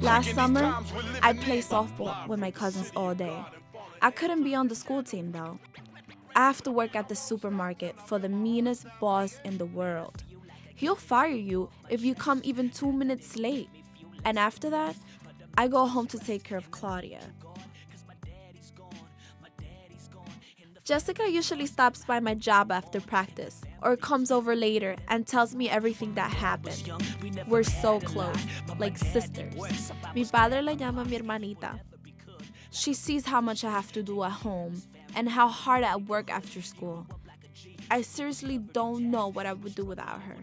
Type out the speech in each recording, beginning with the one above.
Last summer, I played softball with my cousins all day. I couldn't be on the school team though. I have to work at the supermarket for the meanest boss in the world. He'll fire you if you come even two minutes late. And after that, I go home to take care of Claudia. Jessica usually stops by my job after practice or comes over later and tells me everything that happened. We're so close, like sisters. Mi padre la llama mi hermanita. She sees how much I have to do at home and how hard I work after school. I seriously don't know what I would do without her.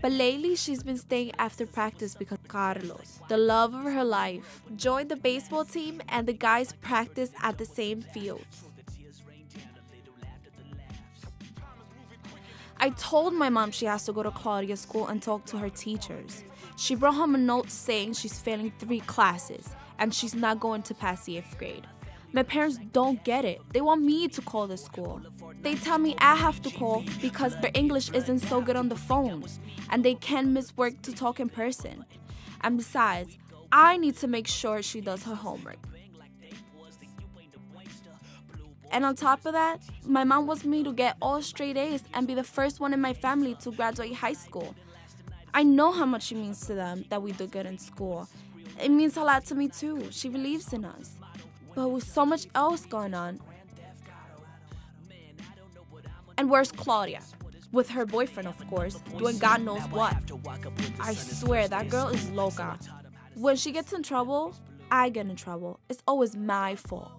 But lately, she's been staying after practice because Carlos, the love of her life, joined the baseball team and the guys practice at the same fields. I told my mom she has to go to Claudia's school and talk to her teachers. She brought home a note saying she's failing three classes and she's not going to pass the eighth grade. My parents don't get it. They want me to call the school. They tell me I have to call because their English isn't so good on the phone and they can't miss work to talk in person. And besides, I need to make sure she does her homework. And on top of that, my mom wants me to get all straight A's and be the first one in my family to graduate high school. I know how much it means to them that we do good in school. It means a lot to me too. She believes in us. But with so much else going on. And where's Claudia? With her boyfriend, of course, doing God knows what. I swear, that girl is loca. When she gets in trouble, I get in trouble. It's always my fault.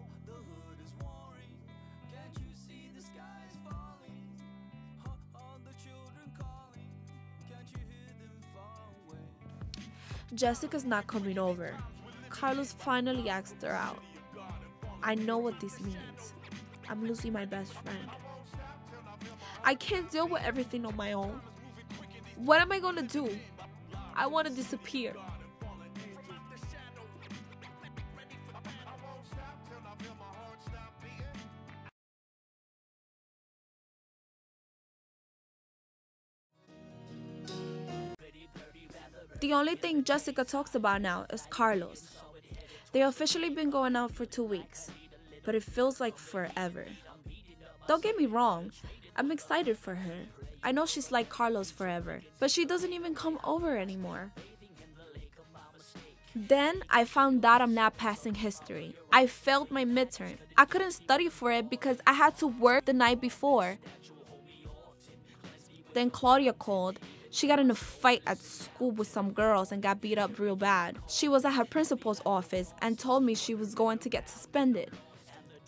Jessica's not coming over. Carlos finally asked her out. I know what this means. I'm losing my best friend. I can't deal with everything on my own. What am I gonna do? I wanna disappear. The only thing Jessica talks about now is Carlos. They officially been going out for two weeks, but it feels like forever. Don't get me wrong, I'm excited for her. I know she's like Carlos forever, but she doesn't even come over anymore. Then I found out I'm not passing history. I failed my midterm. I couldn't study for it because I had to work the night before. Then Claudia called she got in a fight at school with some girls and got beat up real bad. She was at her principal's office and told me she was going to get suspended.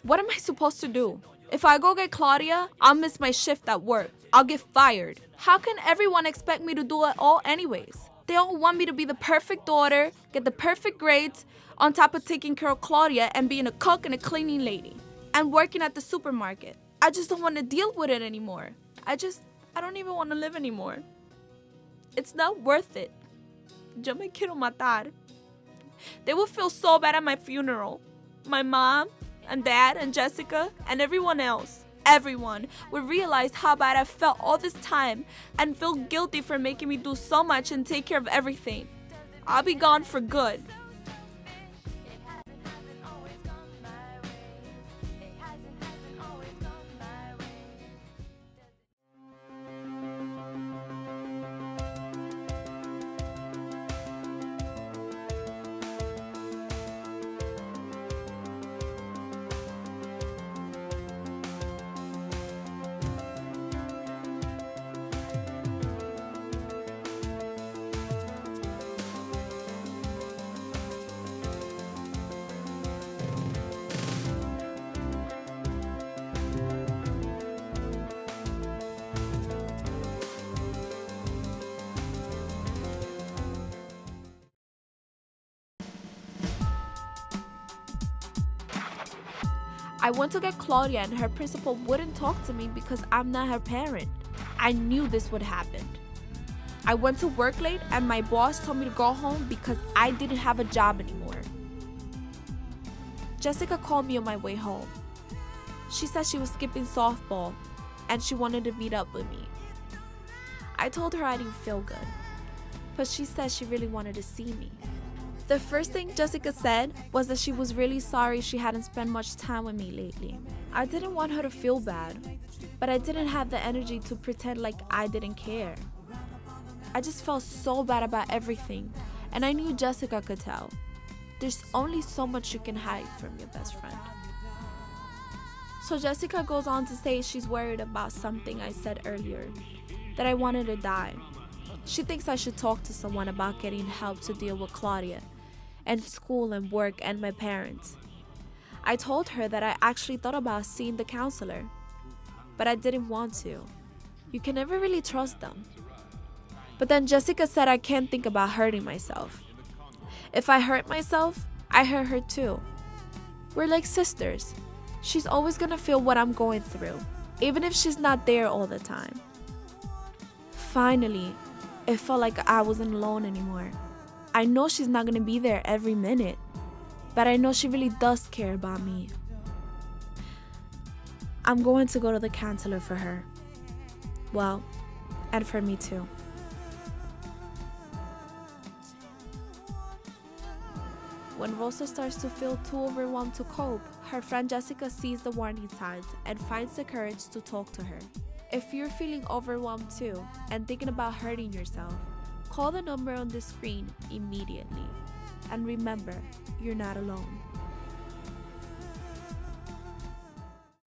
What am I supposed to do? If I go get Claudia, I'll miss my shift at work. I'll get fired. How can everyone expect me to do it all anyways? They all want me to be the perfect daughter, get the perfect grades, on top of taking care of Claudia and being a cook and a cleaning lady, and working at the supermarket. I just don't want to deal with it anymore. I just, I don't even want to live anymore. It's not worth it. Yo me quiero matar. They will feel so bad at my funeral. My mom and dad and Jessica and everyone else. Everyone would realize how bad I felt all this time and feel guilty for making me do so much and take care of everything. I'll be gone for good. I went to get Claudia and her principal wouldn't talk to me because I'm not her parent. I knew this would happen. I went to work late and my boss told me to go home because I didn't have a job anymore. Jessica called me on my way home. She said she was skipping softball and she wanted to meet up with me. I told her I didn't feel good. but she said she really wanted to see me. The first thing Jessica said was that she was really sorry she hadn't spent much time with me lately. I didn't want her to feel bad, but I didn't have the energy to pretend like I didn't care. I just felt so bad about everything, and I knew Jessica could tell. There's only so much you can hide from your best friend. So Jessica goes on to say she's worried about something I said earlier that I wanted to die. She thinks I should talk to someone about getting help to deal with Claudia and school and work and my parents. I told her that I actually thought about seeing the counselor, but I didn't want to. You can never really trust them. But then Jessica said I can't think about hurting myself. If I hurt myself, I hurt her too. We're like sisters. She's always gonna feel what I'm going through, even if she's not there all the time. Finally, it felt like I wasn't alone anymore. I know she's not gonna be there every minute, but I know she really does care about me. I'm going to go to the counselor for her. Well, and for me too. When Rosa starts to feel too overwhelmed to cope, her friend Jessica sees the warning signs and finds the courage to talk to her. If you're feeling overwhelmed too and thinking about hurting yourself, call the number on the screen immediately. And remember, you're not alone.